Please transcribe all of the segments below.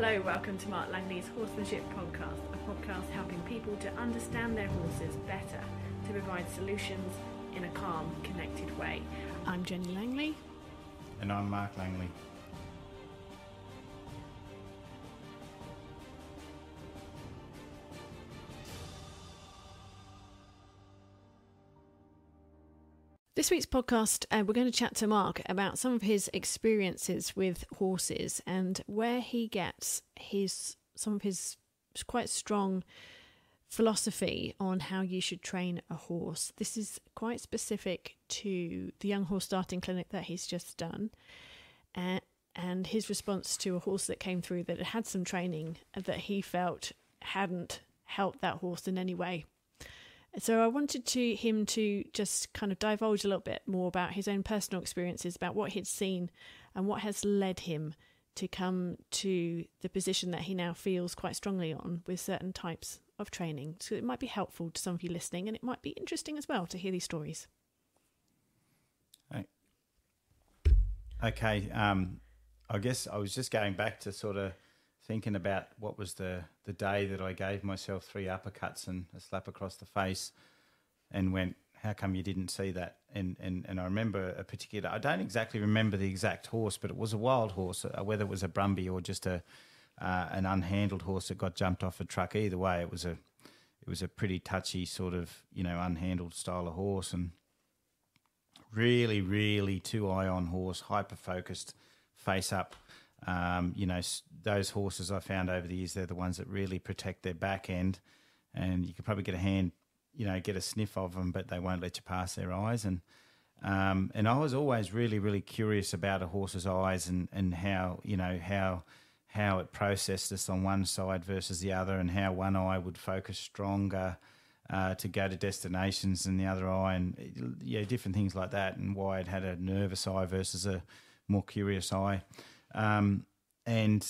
Hello, welcome to Mark Langley's Horsemanship Podcast, a podcast helping people to understand their horses better to provide solutions in a calm, connected way. I'm Jenny Langley. And I'm Mark Langley. This week's podcast, uh, we're going to chat to Mark about some of his experiences with horses and where he gets his some of his quite strong philosophy on how you should train a horse. This is quite specific to the young horse starting clinic that he's just done, uh, and his response to a horse that came through that had had some training that he felt hadn't helped that horse in any way so I wanted to him to just kind of divulge a little bit more about his own personal experiences, about what he'd seen, and what has led him to come to the position that he now feels quite strongly on with certain types of training. So it might be helpful to some of you listening, and it might be interesting as well to hear these stories. Okay, um, I guess I was just going back to sort of thinking about what was the, the day that I gave myself three uppercuts and a slap across the face and went, how come you didn't see that? And, and, and I remember a particular, I don't exactly remember the exact horse, but it was a wild horse, uh, whether it was a Brumby or just a, uh, an unhandled horse that got jumped off a truck. Either way, it was a, it was a pretty touchy sort of, you know, unhandled style of horse and really, really two eye on horse, hyper focused, face up um, you know, those horses I found over the years, they're the ones that really protect their back end, and you could probably get a hand, you know, get a sniff of them, but they won't let you pass their eyes. And um, and I was always really, really curious about a horse's eyes and and how you know how how it processed us on one side versus the other, and how one eye would focus stronger. Uh, to go to destinations and the other eye, and yeah, different things like that, and why it had a nervous eye versus a more curious eye. Um, and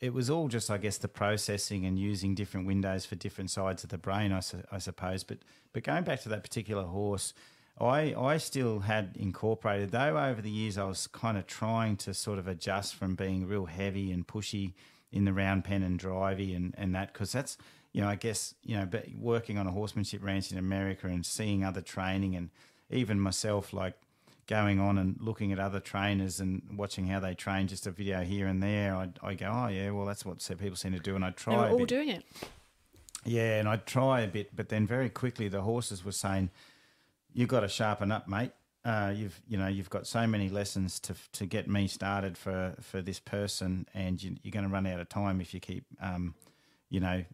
it was all just, I guess, the processing and using different windows for different sides of the brain, I, su- I suppose. But but going back to that particular horse, I I still had incorporated though over the years I was kind of trying to sort of adjust from being real heavy and pushy in the round pen and drivey and and that because that's you know I guess you know but working on a horsemanship ranch in America and seeing other training and even myself like going on and looking at other trainers and watching how they train, just a video here and there, I, I go, oh yeah, well that's what people seem to do, and I try. They were all doing it. Yeah, and I'd try a bit, but then very quickly the horses were saying, "You've got to sharpen up, mate. Uh, you've you know you've got so many lessons to to get me started for for this person, and you, are going to run out of time if you keep um, you know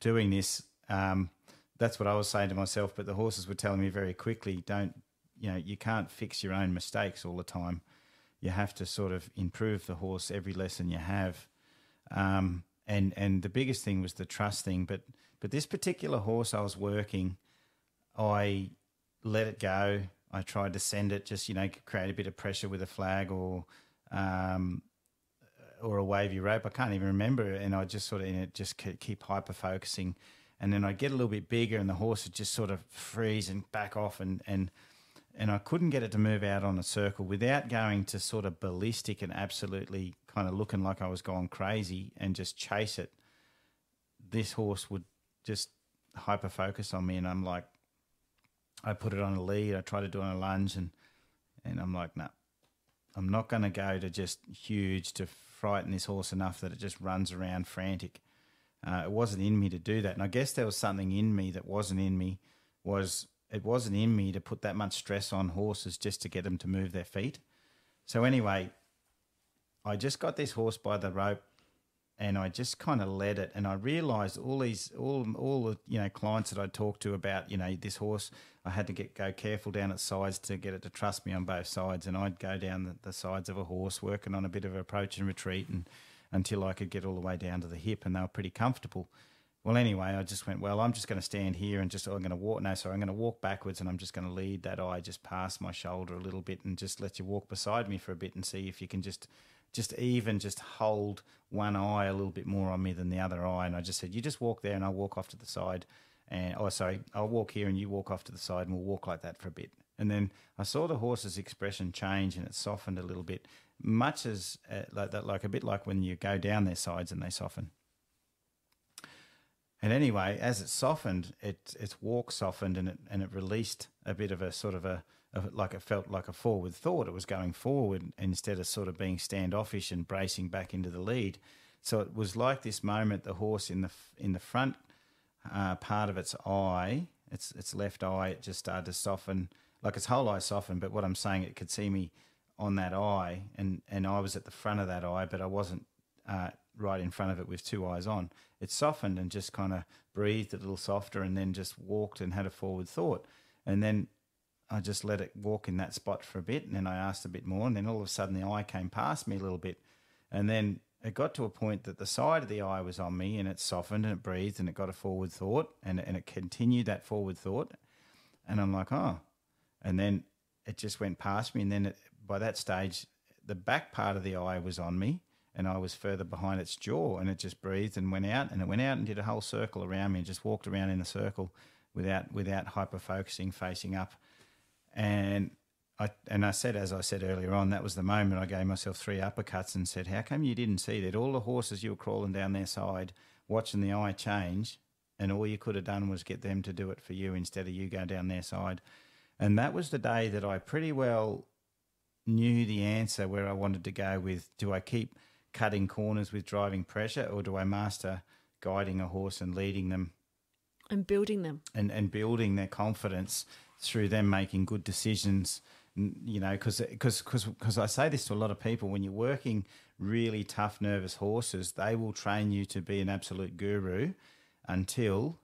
doing this." Um, that's what I was saying to myself, but the horses were telling me very quickly, "Don't you know you can't fix your own mistakes all the time. You have to sort of improve the horse every lesson you have. Um, and and the biggest thing was the trust thing. But but this particular horse I was working, I let it go. I tried to send it, just you know, create a bit of pressure with a flag or um, or a wavy rope. I can't even remember, and I just sort of you know, just keep hyper focusing, and then I get a little bit bigger, and the horse would just sort of freeze and back off, and and and I couldn't get it to move out on a circle without going to sort of ballistic and absolutely kind of looking like I was going crazy and just chase it. This horse would just hyper focus on me, and I'm like, I put it on a lead. I try to do on a lunge, and and I'm like, no, nah, I'm not going to go to just huge to frighten this horse enough that it just runs around frantic. Uh, it wasn't in me to do that, and I guess there was something in me that wasn't in me was it wasn't in me to put that much stress on horses just to get them to move their feet. So anyway, I just got this horse by the rope and I just kind of led it and I realized all these all all the you know clients that I talked to about you know this horse I had to get go careful down its sides to get it to trust me on both sides and I'd go down the, the sides of a horse working on a bit of approach and retreat and until I could get all the way down to the hip and they were pretty comfortable well, anyway, I just went, well, I'm just going to stand here and just, I'm going to walk. No, sorry, I'm going to walk backwards and I'm just going to lead that eye just past my shoulder a little bit and just let you walk beside me for a bit and see if you can just, just even just hold one eye a little bit more on me than the other eye. And I just said, you just walk there and I'll walk off to the side. And, oh, sorry, I'll walk here and you walk off to the side and we'll walk like that for a bit. And then I saw the horse's expression change and it softened a little bit, much as uh, like that, like a bit like when you go down their sides and they soften. And anyway, as it softened, it its walk softened and it and it released a bit of a sort of a, like it felt like a forward thought. It was going forward instead of sort of being standoffish and bracing back into the lead. So it was like this moment. The horse in the in the front uh, part of its eye, its its left eye, it just started to soften, like its whole eye softened. But what I'm saying, it could see me on that eye, and and I was at the front of that eye, but I wasn't uh, right in front of it with two eyes on. It softened and just kind of breathed a little softer, and then just walked and had a forward thought, and then. I just let it walk in that spot for a bit, and then I asked a bit more, and then all of a sudden the eye came past me a little bit, and then it got to a point that the side of the eye was on me and it softened and it breathed and it got a forward thought and, and it continued that forward thought. And I'm like, oh. And then it just went past me. And then it, by that stage, the back part of the eye was on me and I was further behind its jaw and it just breathed and went out and it went out and did a whole circle around me and just walked around in a circle without without hyper focusing facing up. And I, and I said, as I said earlier on, that was the moment I gave myself three uppercuts and said, How come you didn't see that? All the horses you were crawling down their side, watching the eye change, and all you could have done was get them to do it for you instead of you go down their side. And that was the day that I pretty well knew the answer where I wanted to go with do I keep cutting corners with driving pressure or do I master guiding a horse and leading them and building them and, and building their confidence through them making good decisions you know, because because because I say this to a lot of people when you're working really tough, nervous horses, they will train you to be an absolute guru until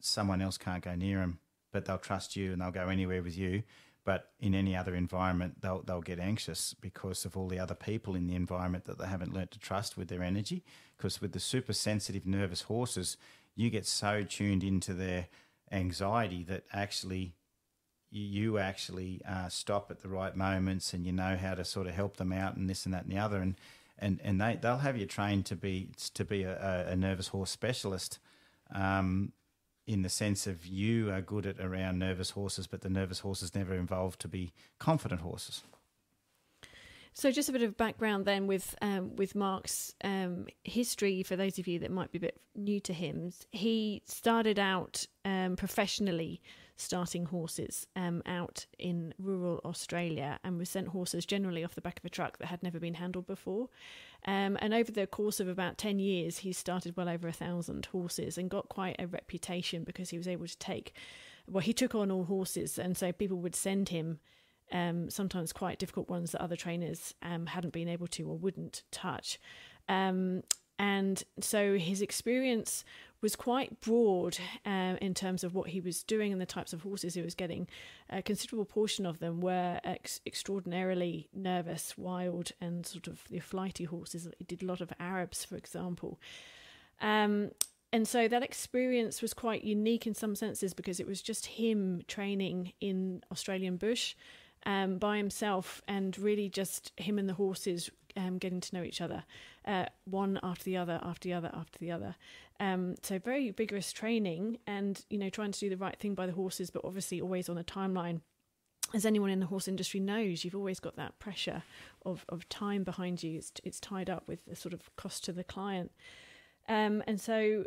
someone else can't go near them, but they'll trust you and they'll go anywhere with you. But in any other environment, they'll they'll get anxious because of all the other people in the environment that they haven't learnt to trust with their energy. Because with the super sensitive, nervous horses, you get so tuned into their anxiety that actually you actually uh, stop at the right moments and you know how to sort of help them out and this and that and the other and and and they they'll have you trained to be to be a, a nervous horse specialist um, in the sense of you are good at around nervous horses but the nervous horses never evolved to be confident horses so, just a bit of background then with um, with Mark's um, history for those of you that might be a bit new to him. He started out um, professionally starting horses um, out in rural Australia and was sent horses generally off the back of a truck that had never been handled before. Um, and over the course of about 10 years, he started well over a thousand horses and got quite a reputation because he was able to take, well, he took on all horses. And so people would send him um, sometimes quite difficult ones that other trainers um, hadn't been able to or wouldn't touch. Um, and so his experience was quite broad um, in terms of what he was doing and the types of horses he was getting. A considerable portion of them were ex- extraordinarily nervous, wild, and sort of the flighty horses. He did a lot of Arabs, for example. Um, and so that experience was quite unique in some senses because it was just him training in Australian bush um, by himself and really just him and the horses um, getting to know each other, uh, one after the other, after the other, after the other. Um, so very vigorous training, and you know trying to do the right thing by the horses, but obviously always on a timeline. As anyone in the horse industry knows, you've always got that pressure of, of time behind you. It's, it's tied up with the sort of cost to the client. Um, and so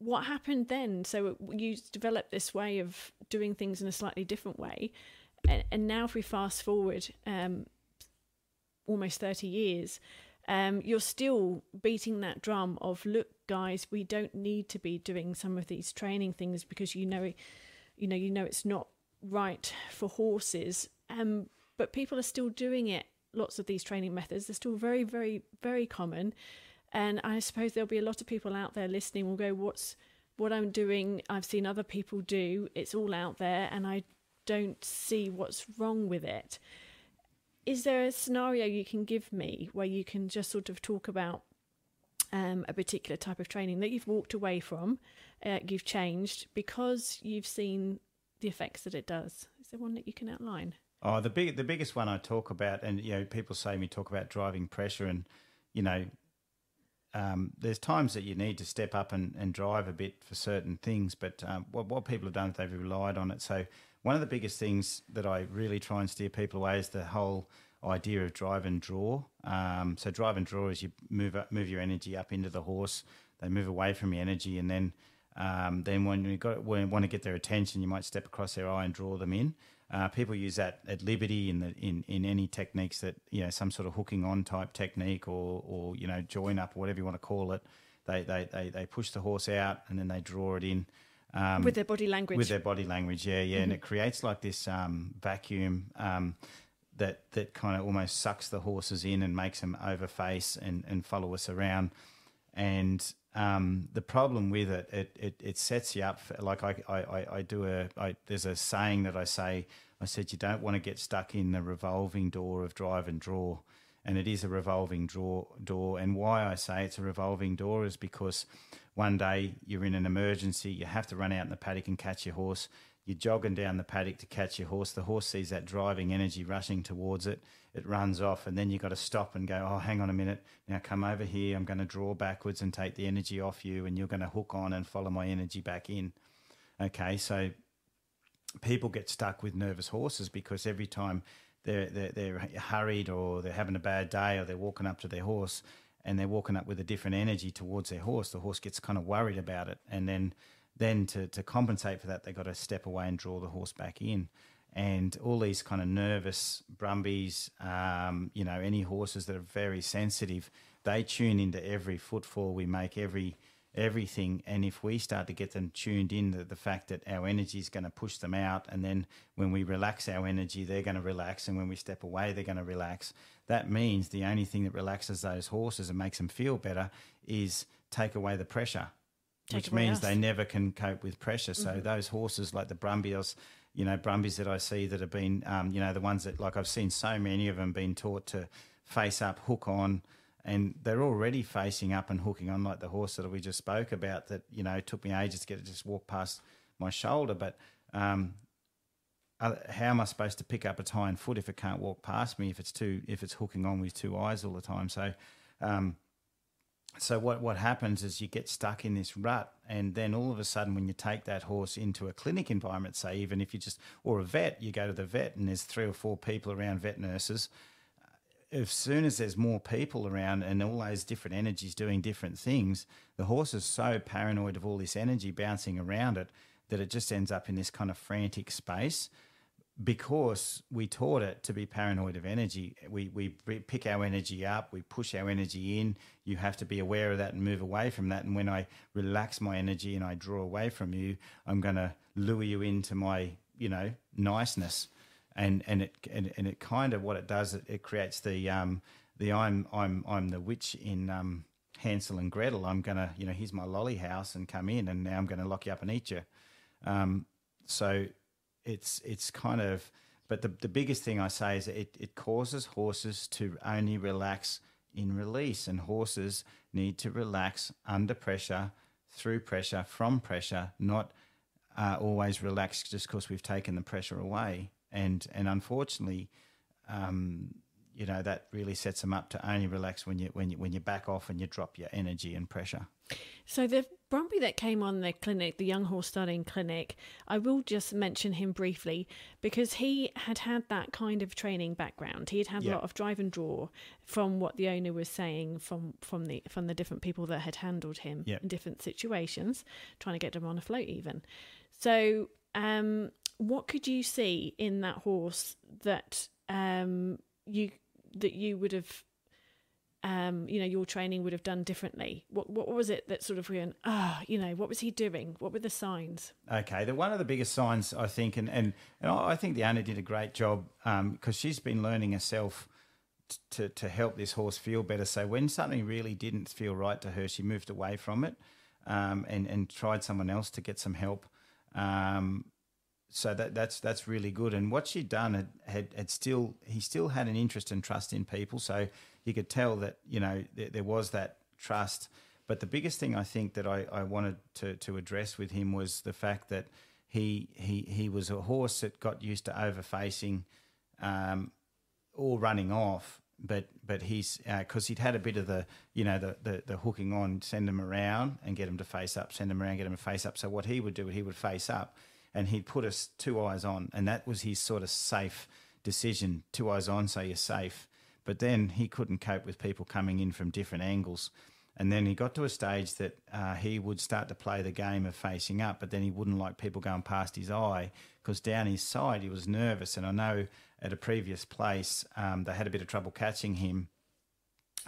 what happened then? So you developed this way of doing things in a slightly different way. And, now if we fast forward um, almost 30 years, um, you're still beating that drum of look, guys, we don't need to be doing some of these training things because you know, you know, you know it's not right for horses. Um, but people are still doing it. Lots of these training methods they're still very, very, very common. And I suppose there'll be a lot of people out there listening will go, "What's what I'm doing? I've seen other people do. It's all out there, and I don't see what's wrong with it." Is there a scenario you can give me where you can just sort of talk about um, a particular type of training that you've walked away from, uh, you've changed because you've seen the effects that it does? Is there one that you can outline? Oh, the big, the biggest one I talk about, and you know, people say me talk about driving pressure, and you know, um, there's times that you need to step up and, and drive a bit for certain things, but um, what, what people have done is they've relied on it. So one of the biggest things that I really try and steer people away is the whole idea of drive and draw. Um, so drive and draw is you move up, move your energy up into the horse. They move away from your energy, and then um, then when you got when you want to get their attention, you might step across their eye and draw them in. Uh, people use that at liberty in the in, in any techniques that you know some sort of hooking on type technique or or you know join up whatever you want to call it. They they they, they push the horse out and then they draw it in. Um, with their body language. With their body language, yeah, yeah, mm-hmm. and it creates like this um, vacuum um, that that kind of almost sucks the horses in and makes them overface and, and follow us around. And um, the problem with it, it, it, it sets you up. For, like I, I, I do a, I, there's a saying that I say, I said, you don't want to get stuck in the revolving door of drive and draw. And it is a revolving draw, door. And why I say it's a revolving door is because one day you're in an emergency, you have to run out in the paddock and catch your horse you're jogging down the paddock to catch your horse. The horse sees that driving energy rushing towards it. It runs off, and then you've got to stop and go, Oh, hang on a minute. Now come over here. I'm going to draw backwards and take the energy off you, and you're going to hook on and follow my energy back in. Okay, so people get stuck with nervous horses because every time they're, they're, they're hurried or they're having a bad day or they're walking up to their horse and they're walking up with a different energy towards their horse, the horse gets kind of worried about it. And then then to, to compensate for that, they've got to step away and draw the horse back in. And all these kind of nervous brumbies, um, you know, any horses that are very sensitive, they tune into every footfall we make, every everything. And if we start to get them tuned in to the fact that our energy is going to push them out, and then when we relax our energy, they're going to relax, and when we step away, they're going to relax. That means the only thing that relaxes those horses and makes them feel better is take away the pressure which means us. they never can cope with pressure. So mm-hmm. those horses like the Brumbies, you know, Brumbies that I see that have been, um, you know, the ones that like I've seen so many of them being taught to face up, hook on, and they're already facing up and hooking on like the horse that we just spoke about. That you know took me ages to get to just walk past my shoulder, but. Um, how am I supposed to pick up its hind foot if it can't walk past me? If it's too, if it's hooking on with two eyes all the time, so um, so what what happens is you get stuck in this rut and then all of a sudden when you take that horse into a clinic environment say even if you just or a vet you go to the vet and there's three or four people around vet nurses as soon as there's more people around and all those different energies doing different things the horse is so paranoid of all this energy bouncing around it that it just ends up in this kind of frantic space because we taught it to be paranoid of energy. We, we pick our energy up, we push our energy in. You have to be aware of that and move away from that. And when I relax my energy and I draw away from you, I'm going to lure you into my, you know, niceness. And, and it and, and it kind of what it does it, it creates the um the I'm I'm I'm the witch in um Hansel and Gretel I'm gonna you know here's my lolly house and come in and now I'm gonna lock you up and eat you um so it's it's kind of but the, the biggest thing I say is it, it causes horses to only relax in release, and horses need to relax under pressure, through pressure, from pressure, not uh, always relax just because we've taken the pressure away. And and unfortunately, um, you know that really sets them up to only relax when you when you when you back off and you drop your energy and pressure. So the Brumby that came on the clinic, the Young Horse Starting Clinic, I will just mention him briefly because he had had that kind of training background. He had had yeah. a lot of drive and draw from what the owner was saying from from the from the different people that had handled him yeah. in different situations, trying to get him on a float even. So, um, what could you see in that horse that um, you that you would have um, you know, your training would have done differently? What what was it that sort of went, ah, oh, you know, what was he doing? What were the signs? Okay, the one of the biggest signs I think, and and, and I think the owner did a great job because um, she's been learning herself to to help this horse feel better. So when something really didn't feel right to her, she moved away from it um, and and tried someone else to get some help. Um, so that that's that's really good. And what she'd done had, had, had still he still had an interest and trust in people. So you could tell that you know there, was that trust. But the biggest thing I think that I, I wanted to, to address with him was the fact that he he he was a horse that got used to overfacing um, or running off. But but he's because uh, he'd had a bit of the you know the, the the hooking on, send him around and get him to face up, send him around, get him to face up. So what he would do, he would face up and he'd put us two eyes on, and that was his sort of safe decision. Two eyes on, so you're safe. But then he couldn't cope with people coming in from different angles. And then he got to a stage that uh, he would start to play the game of facing up, but then he wouldn't like people going past his eye because down his side he was nervous. And I know at a previous place um, they had a bit of trouble catching him,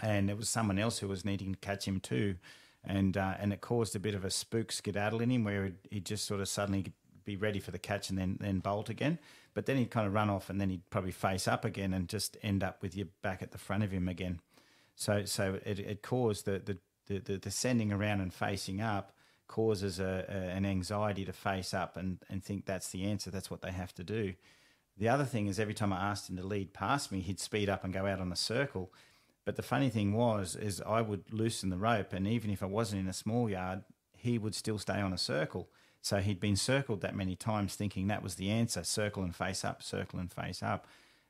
and it was someone else who was needing to catch him too, and uh, and it caused a bit of a spook skedaddle in him where he'd just sort of suddenly be ready for the catch and then then bolt again. But then he'd kind of run off and then he'd probably face up again and just end up with you back at the front of him again. So so it, it caused the, the the, the, the sending around and facing up causes a, a, an anxiety to face up and, and think that's the answer. That's what they have to do. The other thing is every time I asked him to lead past me, he'd speed up and go out on a circle. But the funny thing was, is I would loosen the rope, and even if I wasn't in a small yard, he would still stay on a circle. So he'd been circled that many times, thinking that was the answer: circle and face up, circle and face up.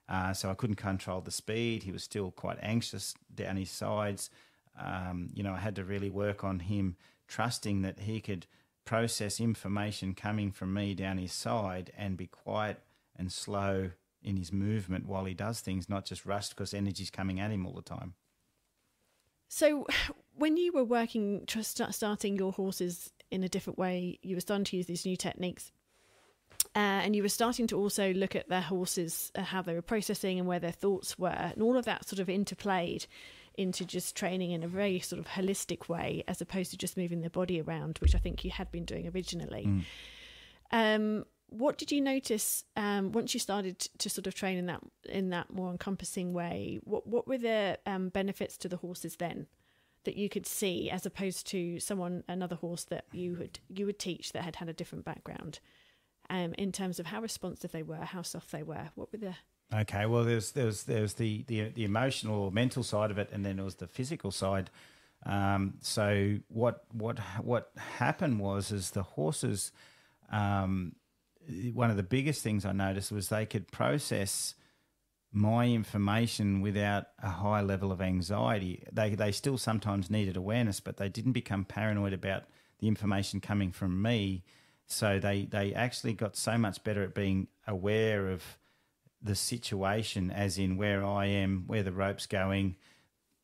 Uh, so I couldn't control the speed. He was still quite anxious down his sides. Um, you know, I had to really work on him trusting that he could process information coming from me down his side and be quiet and slow in his movement while he does things, not just rush because energy's coming at him all the time. So, when you were working, starting your horses in a different way, you were starting to use these new techniques. Uh, and you were starting to also look at their horses, uh, how they were processing and where their thoughts were, and all of that sort of interplayed into just training in a very sort of holistic way, as opposed to just moving their body around, which I think you had been doing originally. Mm. Um, what did you notice um, once you started to sort of train in that in that more encompassing way? What what were the um, benefits to the horses then that you could see, as opposed to someone another horse that you would you would teach that had had a different background, um, in terms of how responsive they were, how soft they were? What were the Okay, well, there's there's there's the the, the emotional or mental side of it, and then there was the physical side. Um, so what what what happened was is the horses um, one of the biggest things I noticed was they could process my information without a high level of anxiety. They they still sometimes needed awareness, but they didn't become paranoid about the information coming from me. So they they actually got so much better at being aware of the situation, as in where I am, where the rope's going,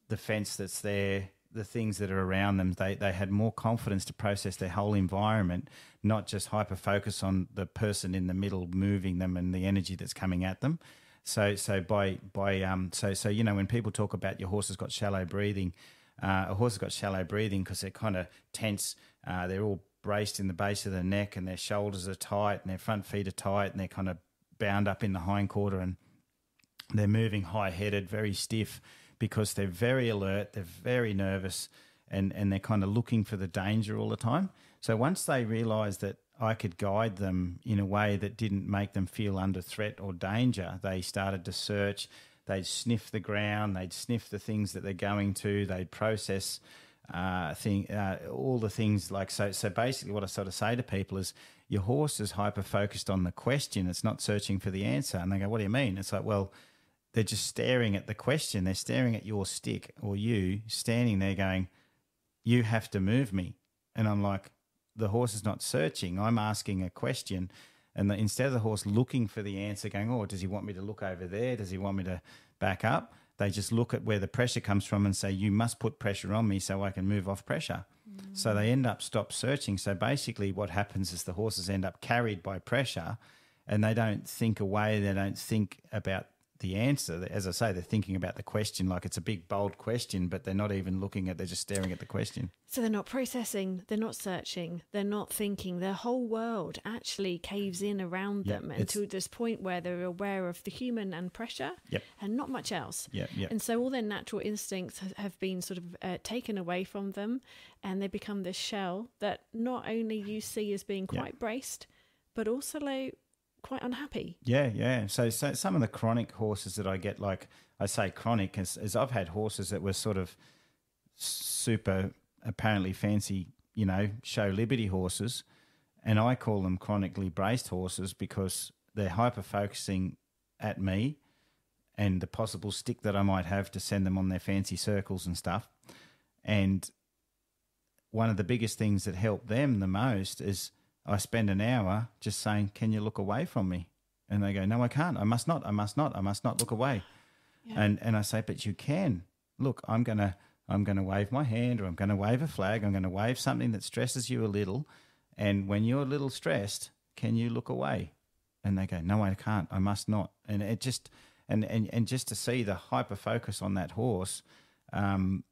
the fence that's there, the things that are around them. They they had more confidence to process their whole environment, not just hyper focus on the person in the middle moving them and the energy that's coming at them. So so by by um so so you know when people talk about your horse has got shallow breathing, uh, a horse has got shallow breathing because they're kind of tense. Uh, they're all braced in the base of the neck and their shoulders are tight and their front feet are tight and they're kind of bound up in the hind quarter and they're moving high headed, very stiff because they're very alert, they're very nervous, and, and they're kind of looking for the danger all the time. So once they realise that I could guide them in a way that didn't make them feel under threat or danger, they started to search. They'd sniff the ground, they'd sniff the things that they're going to, they'd process uh, thing, uh, all the things like so. So basically, what I sort of say to people is, your horse is hyper focused on the question; it's not searching for the answer. And they go, "What do you mean?" It's like, well, they're just staring at the question. They're staring at your stick or you standing there going, You have to move me. And I'm like, The horse is not searching. I'm asking a question. And the, instead of the horse looking for the answer, going, Oh, does he want me to look over there? Does he want me to back up? They just look at where the pressure comes from and say, You must put pressure on me so I can move off pressure. Mm. So they end up stop searching. So basically, what happens is the horses end up carried by pressure and they don't think away, they don't think about the answer. As I say, they're thinking about the question like it's a big, bold question, but they're not even looking at, they're just staring at the question. So they're not processing, they're not searching, they're not thinking. Their whole world actually caves in around yep, them to this point where they're aware of the human and pressure yep. and not much else. Yep, yep. And so all their natural instincts have been sort of uh, taken away from them and they become this shell that not only you see as being quite yep. braced, but also like quite unhappy. Yeah, yeah. So, so some of the chronic horses that I get, like I say, chronic, is, is I've had horses that were sort of super, apparently fancy, you know, show liberty horses, and I call them chronically braced horses because they're hyper focusing at me and the possible stick that I might have to send them on their fancy circles and stuff. And one of the biggest things that help them the most is I spend an hour just saying, "Can you look away from me?" And they go, "No, I can't. I must not. I must not. I must not look away." Yeah. And and I say, "But you can. Look, I'm gonna I'm gonna wave my hand, or I'm gonna wave a flag. I'm gonna wave something that stresses you a little. And when you're a little stressed, can you look away?" And they go, "No, I can't. I must not." And it just and and and just to see the hyper focus on that horse. Um,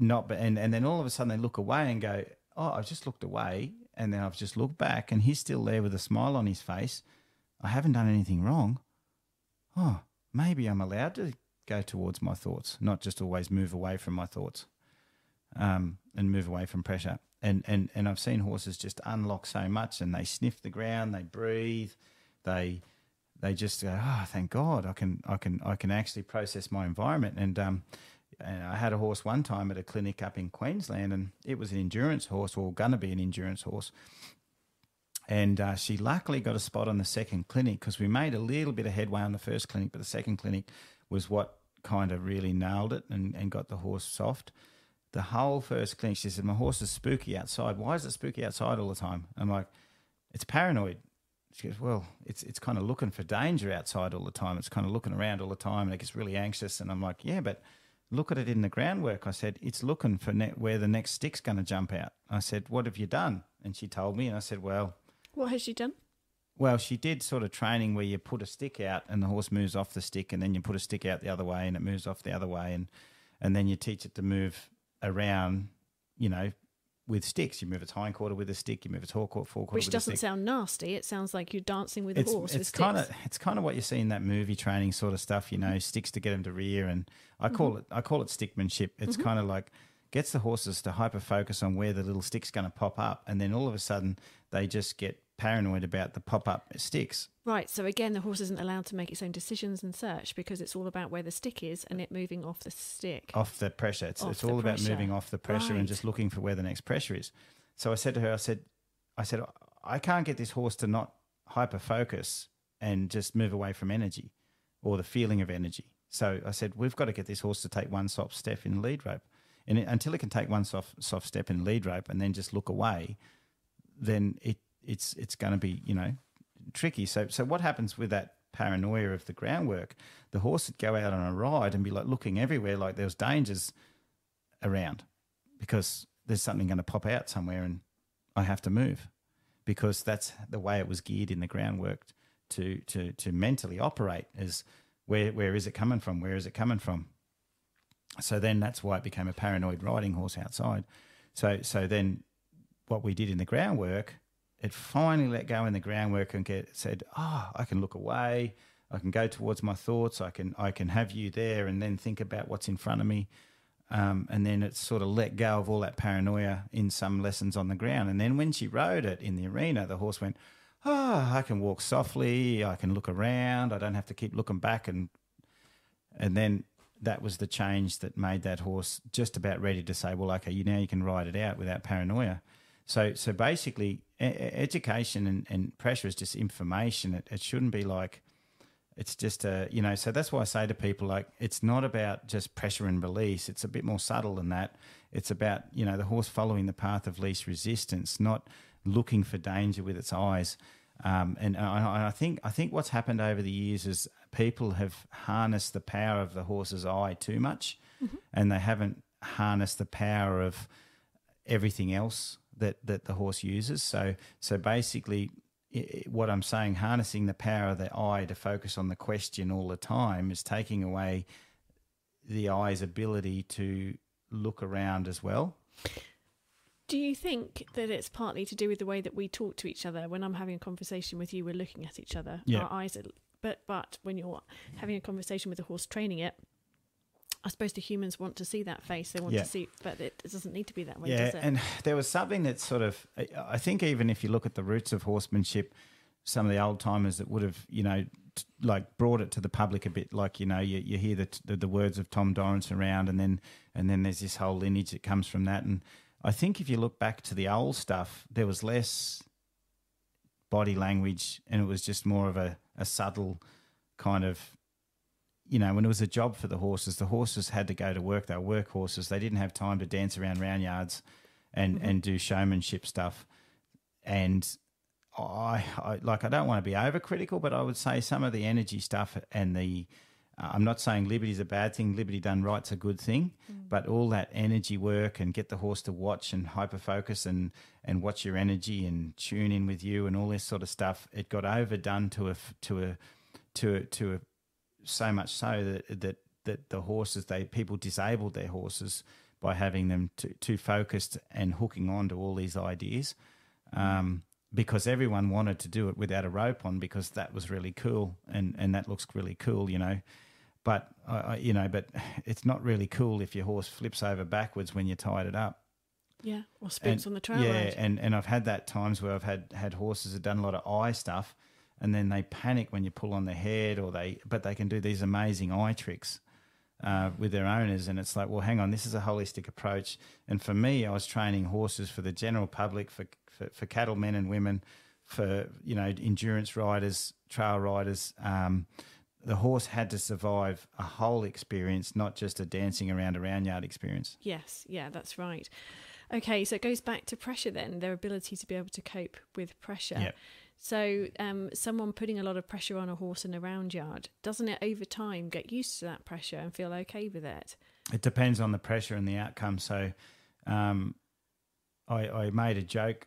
not but and, and then all of a sudden they look away and go oh i've just looked away and then i've just looked back and he's still there with a smile on his face. I haven't done anything wrong. Oh maybe i'm allowed to go towards my thoughts not just always move away from my thoughts um, and move away from pressure. And, and and i've seen horses just unlock so much and they sniff the ground they breathe they they just go oh thank god i can i can i can actually process my environment. And um and I had a horse one time at a clinic up in Queensland, and it was an endurance horse, or going to be an endurance horse. And uh, she luckily got a spot on the second clinic because we made a little bit of headway on the first clinic, but the second clinic was what kind of really nailed it and, and got the horse soft. The whole first clinic, she said, My horse is spooky outside. Why is it spooky outside all the time? I'm like, It's paranoid. She goes, Well, it's it's kind of looking for danger outside all the time. It's kind of looking around all the time and it gets really anxious. And I'm like, Yeah, but look at it in the groundwork. I said, it's looking for ne- where the next stick's going to jump out. I said, what have you done? And she told me, and I said, well, What has she done? well, she did sort of training where you put a stick out and the horse moves off the stick, and then you put a stick out the other way and it moves off the other way, and and then you teach it to move around, you know, with sticks. You move its hind quarter with a stick, you move its forequarter, forequarter Which with doesn't a stick. sound nasty. It sounds like you're dancing with it's a horse. it's kind of it's kind of what you see in that movie training sort of stuff. You know, sticks to get them to rear, and I call Mm-hmm. it I call it stickmanship. It's kind of like gets the horses to hyper focus on where the little stick's going to pop up, and then all of a sudden they just get paranoid about the pop up sticks. Right. So again, the horse isn't allowed to make its own decisions and search because it's all about where the stick is and it moving off the stick. off the pressure. It's, it's all about moving off the pressure Right. and just looking for where the next pressure is. So I said to her, I said, I said, I can't get this horse to not hyper focus and just move away from energy or the feeling of energy. So I said, we've got to get this horse to take one soft step in lead rope. And until it can take one soft soft step in lead rope and then just look away, then it it's it's going to be you know tricky. So so what happens with that paranoia of the groundwork? The horse would go out on a ride and be like looking everywhere, like there was dangers around, because there's something going to pop out somewhere and I have to move, because that's the way it was geared in the groundwork to to to mentally operate. Is where where is it coming from? Where is it coming from? So then that's why it became a paranoid riding horse outside. So so then what we did in the groundwork, it finally let go in the groundwork and get said, oh, I can look away, I can go towards my thoughts, I can I can have you there, and then think about what's in front of me. Um, and then it sort of let go of all that paranoia in some lessons on the ground. And then when she rode it in the arena, the horse went, "Oh, I can walk softly. I can look around. I don't have to keep looking back." And and then that was the change that made that horse just about ready to say, "Well, okay, you now you can ride it out without paranoia." So so basically, education and, and pressure is just information. It, it shouldn't be like it's just a you know so that's why i say to people like it's not about just pressure and release. It's a bit more subtle than that. It's about you know the horse following the path of least resistance not looking for danger with its eyes. Um, and I, I think i think what's happened over the years is people have harnessed the power of the horse's eye too much and they haven't harnessed the power of everything else that that the horse uses so so basically i- i- what I'm saying, harnessing the power of the eye to focus on the question all the time is taking away the eye's ability to look around as well. Do you think that it's partly to do with the way that we talk to each other? When I'm having a conversation with you, we're looking at each other. Yeah. Our eyes are. But but when you're having a conversation with a horse training it, I suppose the humans want to see that face. They want Yeah. to see, but it, it doesn't need to be that way, yeah, does it? and there was something that sort of, I- I think even if you look at the roots of horsemanship, some of the old timers that would have, you know, t- like brought it to the public a bit, like you know, you, you hear the, the the words of Tom Dorrance around, and then and then there's this whole lineage that comes from that, and I think if you look back to the old stuff, there was less body language, and it was just more of a, a subtle kind of you know, when it was a job for the horses, the horses had to go to work. They were work horses. They didn't have time to dance around round yards and, and do showmanship stuff. and I, I like I don't want to be overcritical, but I would say some of the energy stuff and the uh, I'm not saying liberty's a bad thing. Liberty done right's a good thing, mm. but all that energy work and get the horse to watch and hyper focus and and watch your energy and tune in with you and all this sort of stuff. It got overdone to a to a to a, to a so much so that that that the horses they people disabled their horses by having them too, too focused and hooking on to all these ideas. Um, because everyone wanted to do it without a rope on because that was really cool and, and that looks really cool, you know. But uh, you know, but it's not really cool if your horse flips over backwards when you tied it up. Yeah, or spins and, on the trail. Yeah, road. and and I've had that times where I've had had horses that done a lot of eye stuff, and then they panic when you pull on the head, or they but they can do these amazing eye tricks. Uh, with their owners, and it's like, well, hang on, this is a holistic approach. And for me, I was training horses for the general public, for for, for cattlemen and women, for you know endurance riders, trail riders. Um, the horse had to survive a whole experience, not just a dancing around a round yard experience. Yes, yeah, that's right. Okay, so it goes back to pressure then, their ability to be able to cope with pressure. Yep. So, um, someone putting a lot of pressure on a horse in a round yard, doesn't it over time get used to that pressure and feel okay with it? It depends on the pressure and the outcome. So, um, I, I made a joke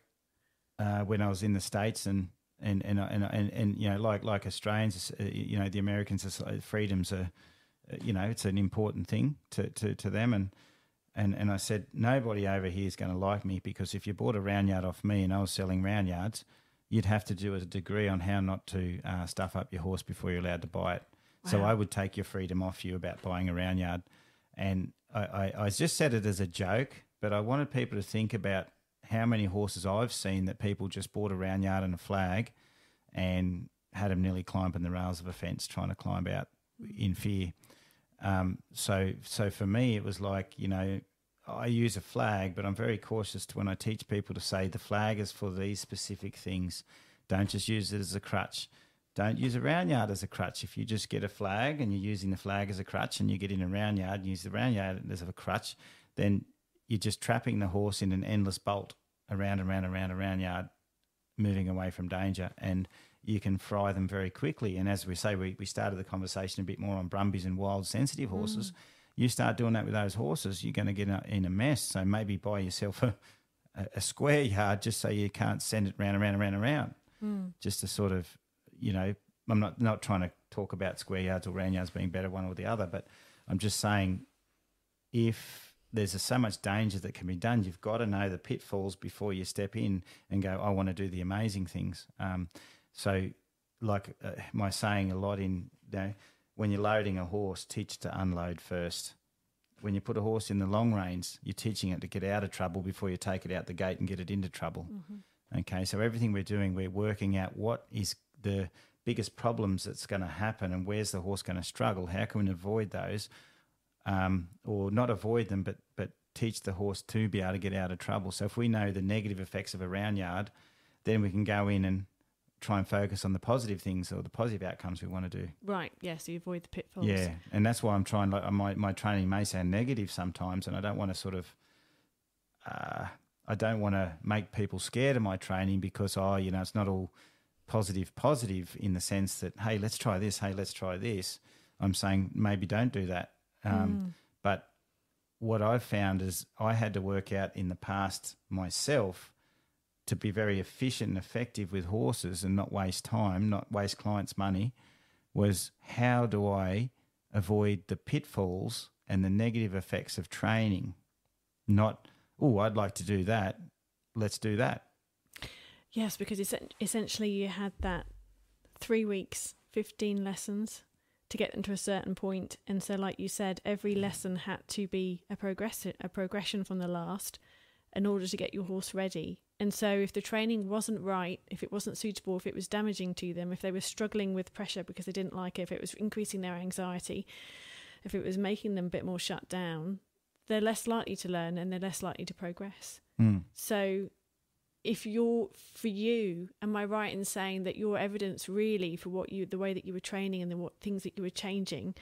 uh, when I was in the states, and and and and and, and you know, like like Australians, uh, you know, the Americans, freedoms are, uh, you know, it's an important thing to to, to them, and. And, and I said, nobody over here is going to like me because if you bought a round yard off me and I was selling round yards, you'd have to do a degree on how not to uh, stuff up your horse before you're allowed to buy it. Wow. So I would take your freedom off you about buying a round yard. And I, I, I, just said it as a joke, but I wanted people to think about how many horses I've seen that people just bought a round yard and a flag and had them nearly climbing the rails of a fence trying to climb out in fear. Um, so, so for me, it was like, you know, I use a flag, but I'm very cautious when I teach people to say the flag is for these specific things. Don't just use it as a crutch. Don't use a round yard as a crutch. If you just get a flag and you're using the flag as a crutch and you get in a round yard and use the round yard as a crutch, then you're just trapping the horse in an endless bolt around and around and around around yard, moving away from danger, and you can fry them very quickly. And as we say, we, we started the conversation a bit more on brumbies and wild sensitive horses. Mm. You start doing that with those horses, you're going to get in a mess. So maybe buy yourself a, a square yard just so you can't send it round and round and round and round. Mm. Just to sort of, you know, I'm not not trying to talk about square yards or round yards being better one or the other, but I'm just saying if there's so much danger that can be done. You've got to know the pitfalls before you step in and go, I want to do the amazing things. Um, so, like uh, my saying a lot in, you know, when you're loading a horse, teach to unload first. When you put a horse in the long reins, you're teaching it to get out of trouble before you take it out the gate and get it into trouble. Mm-hmm. Okay, so everything we're doing, we're working out what is the biggest problems that's going to happen and where's the horse going to struggle. How can we avoid those? um, or not avoid them, but but teach the horse to be able to get out of trouble. So if we know the negative effects of a round yard, then we can go in and try and focus on the positive things or the positive outcomes we want to do. Right. Yeah. So you avoid the pitfalls. Yeah, and that's why I'm trying. Like my my training may sound negative sometimes, and I don't want to sort of. Uh, I don't want to make people scared of my training because oh, you know, it's not all positive positive in the sense that hey, let's try this. Hey, let's try this. I'm saying maybe don't do that um, mm. But what I've found is I had to work out in the past myself to be very efficient and effective with horses and not waste time, not waste clients' money, was how do I avoid the pitfalls and the negative effects of training? Not, oh, I'd like to do that. Let's do that. Yes, because essentially you had that three weeks, 15 lessons to get them to a certain point. And so, like you said, every lesson had to be a progress a progression from the last in order to get your horse ready. And so, if the training wasn't right, if it wasn't suitable, if it was damaging to them, if they were struggling with pressure because they didn't like it, if it was increasing their anxiety, if it was making them a bit more shut down, they're less likely to learn and they're less likely to progress. Mm. So, if you're for you am i right in saying that your evidence really for what you the way that you were training and the what things that you were changing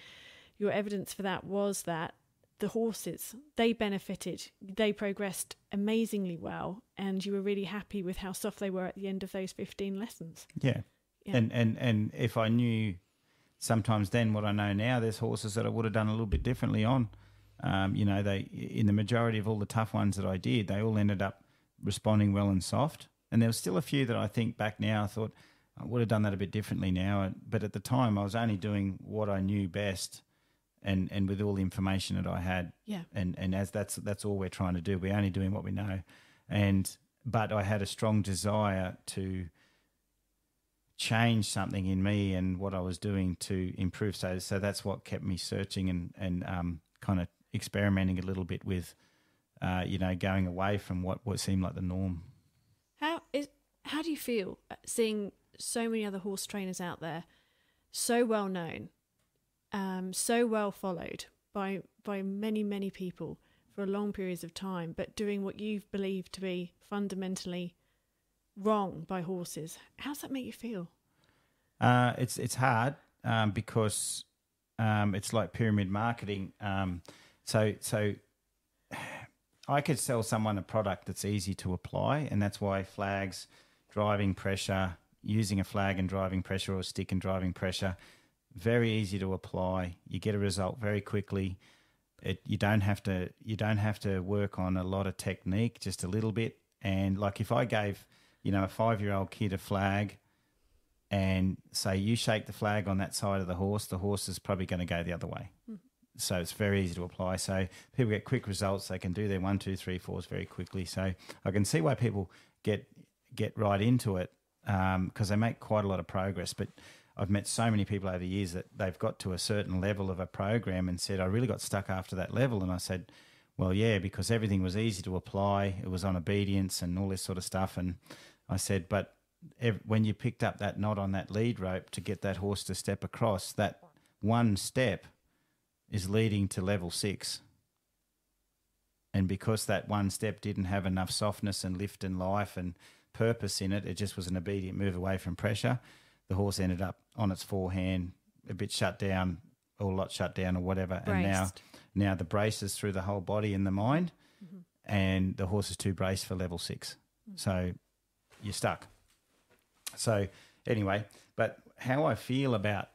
your evidence for that was that the horses they benefited they progressed amazingly well and you were really happy with how soft they were at the end of those 15 lessons Yeah. Yeah. And and and if I knew sometimes then what I know now, there's horses that I would have done a little bit differently on. Um, you know, they in the majority of all the tough ones that I did, they all ended up responding well and soft. And there was still a few that I think back now I thought I would have done that a bit differently now. But at the time, I was only doing what I knew best, and and with all the information that I had yeah and and as that's that's all we're trying to do. We're only doing what we know, and but I had a strong desire to change something in me and what I was doing to improve. So so that's what kept me searching and and um, kind of experimenting a little bit with, uh, you know, going away from what what seemed like the norm. how is how do you feel uh, seeing so many other horse trainers out there so well known um, so well followed by by many many people for long periods of time but doing what you've believed to be fundamentally wrong by horses How does that make you feel Uh, it's it's hard um, because um, it's like pyramid marketing. Um, so so I could sell someone a product that's easy to apply, and that's why flags, driving pressure, using a flag and driving pressure or a stick and driving pressure, very easy to apply. You get a result very quickly. It you don't have to you don't have to work on a lot of technique, just a little bit. And like if I gave you know a five year old kid a flag and say you shake the flag on that side of the horse, the horse is probably going to go the other way. Hmm. So it's very easy to apply. So people get quick results. They can do their one, two, three, fours very quickly. So I can see why people get get right into it um, because they make quite a lot of progress. But I've met so many people over the years that they've got to a certain level of a program and said, I really got stuck after that level. And I said, well, yeah, because everything was easy to apply. It was on obedience and all this sort of stuff. And I said, but when you picked up that knot on that lead rope to get that horse to step across, that one step is leading to level six. And because that one step didn't have enough softness and lift and life and purpose in it, it just was an obedient move away from pressure. The horse ended up on its forehand, a bit shut down, or a lot shut down, or whatever. And now, now the brace is through the whole body and the mind, mm-hmm. and the horse is too braced for level six. Mm. So you're stuck. So anyway, but how I feel about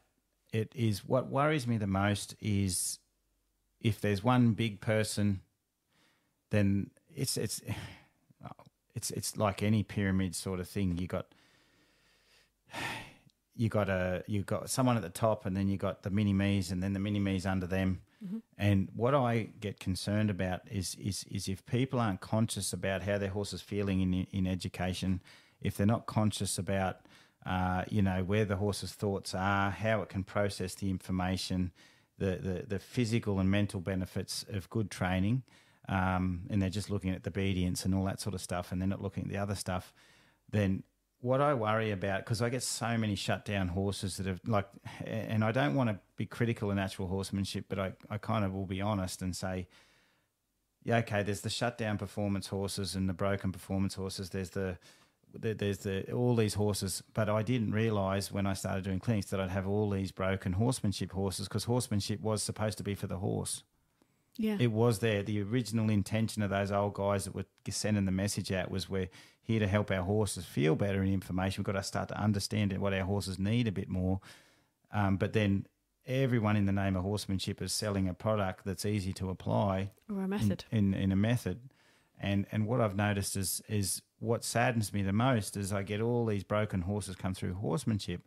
it is what worries me the most is if there's one big person, then it's it's it's it's like any pyramid sort of thing. You got you got a you got someone at the top, and then you got the mini me's, and then the mini me's under them. And what I get concerned about is is is if people aren't conscious about how their horse is feeling in in education, if they're not conscious about uh, you know where the horse's thoughts are, how it can process the information, the the, the physical and mental benefits of good training, um, and they're just looking at the obedience and all that sort of stuff, and they're not looking at the other stuff, then what I worry about because I get so many shut down horses that have like, and I don't want to be critical of natural horsemanship, but I, I kind of will be honest and say, yeah, okay, there's the shut down performance horses and the broken performance horses. There's the there's the all these horses, but I didn't realise when I started doing clinics that I'd have all these broken horsemanship horses because horsemanship was supposed to be for the horse. Yeah. It was there. The original intention of those old guys that were sending the message out was we're here to help our horses feel better in information. We've got to start to understand what our horses need a bit more. Um, but then everyone in the name of horsemanship is selling a product that's easy to apply or a in, in, in a method. And and what I've noticed is is what saddens me the most is I get all these broken horses come through horsemanship,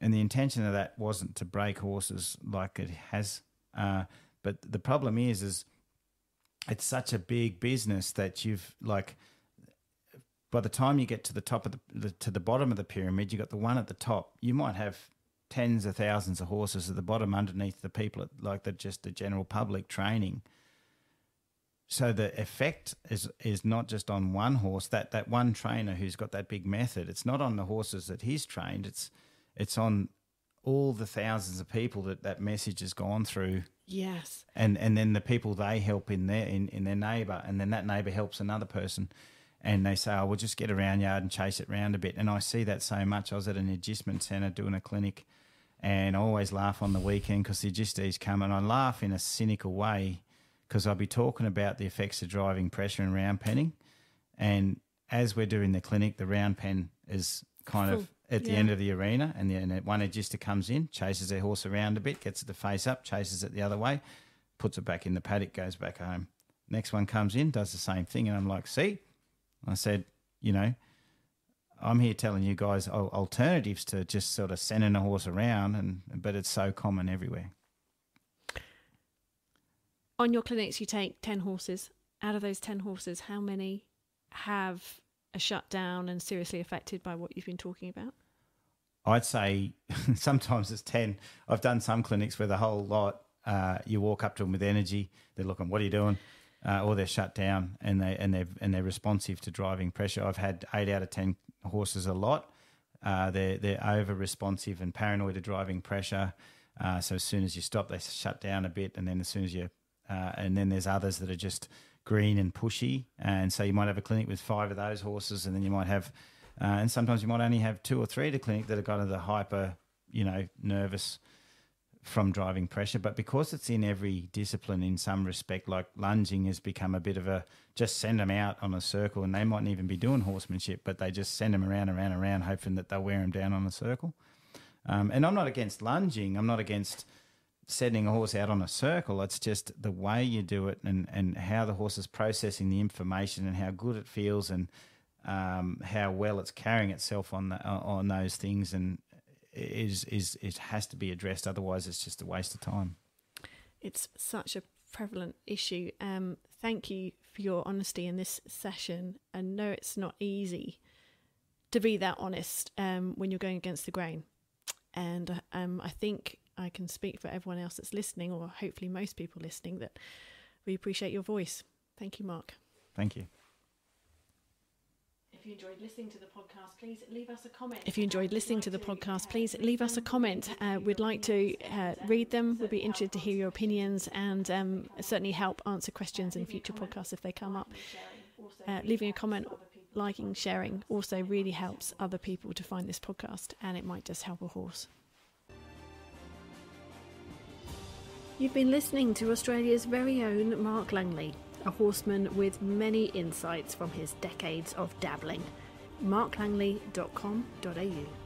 and the intention of that wasn't to break horses like it has. Uh, but the problem is is it's such a big business that you've like by the time you get to the top of the, the to the bottom of the pyramid, you got the one at the top. You might have tens of thousands of horses at the bottom underneath the people at, like the just the general public training. So the effect is is not just on one horse. That that one trainer who's got that big method. It's not on the horses that he's trained. It's it's on all the thousands of people that that message has gone through Yes. and and then the people they help in their in, in their neighbour, and then that neighbour helps another person, and they say, "Oh, we'll just get around yard and chase it round a bit." And I see that so much. I was at an agistment centre doing a clinic, and I always laugh on the weekend because the agistees come, and I laugh in a cynical way because I'll be talking about the effects of driving pressure and round penning. And as we're doing the clinic, the round pen is kind of at the Yeah. end of the arena, and then one agister comes in, chases their horse around a bit, gets it to face up, chases it the other way, puts it back in the paddock, goes back home. Next one comes in, does the same thing, and I'm like, see, I said, you know, I'm here telling you guys alternatives to just sort of sending a horse around, and but it's so common everywhere. On your clinics, you take 10 horses. Out of those 10 horses, how many have a shutdown and seriously affected by what you've been talking about? I'd say sometimes it's 10. I've done some clinics where the whole lot, uh, you walk up to them with energy, they're looking, what are you doing? Uh, or they're shut down and, they, and, they're, and they're responsive to driving pressure. I've had eight out of 10 horses a lot. Uh, they're, they're over responsive and paranoid to driving pressure. Uh, so as soon as you stop, they shut down a bit. And then as soon as you, uh, and then there's others that are just green and pushy. And so you might have a clinic with five of those horses, and then you might have, uh, and sometimes you might only have two or three a clinic that are kind of the hyper, you know, nervous from driving pressure. But because it's in every discipline in some respect, like lunging has become a bit of a just send them out on a circle, and they mightn't even be doing horsemanship, but they just send them around, around, around, hoping that they'll wear them down on a circle. Um, and I'm not against lunging. I'm not against sending a horse out on a circle. It's just the way you do it and, and how the horse is processing the information and how good it feels and um, how well it's carrying itself on the, on those things and is is it has to be addressed. Otherwise, it's just a waste of time. It's such a prevalent issue. Um, thank you for your honesty in this session. And know it's not easy to be that honest um, when you're going against the grain. And um, I think I can speak for everyone else that's listening, or hopefully most people listening, that we appreciate your voice. Thank you, Mark. Thank you. If you enjoyed listening to the podcast, please leave us a comment. If you enjoyed listening to the podcast, please leave us a comment. Uh, we'd like to uh, read them. We'd be interested to hear your opinions and um, certainly help answer questions in future podcasts if they come up. Uh, leaving a comment, liking, sharing also really helps other people to find this podcast and it might just help a horse. You've been listening to Australia's very own Mark Langley, a horseman with many insights from his decades of dabbling. marklangley.com.au